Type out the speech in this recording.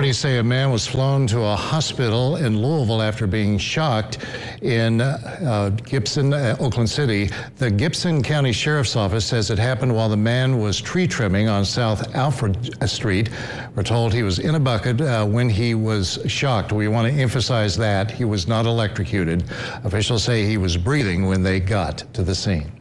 Authorities say a man was flown to a hospital in Louisville after being shocked in uh, Gibson, uh, Oakland City. The Gibson County Sheriff's Office says it happened while the man was tree trimming on South Alfred uh, Street. We're told he was in a bucket uh, when he was shocked. We want to emphasize that he was not electrocuted. Officials say he was breathing when they got to the scene.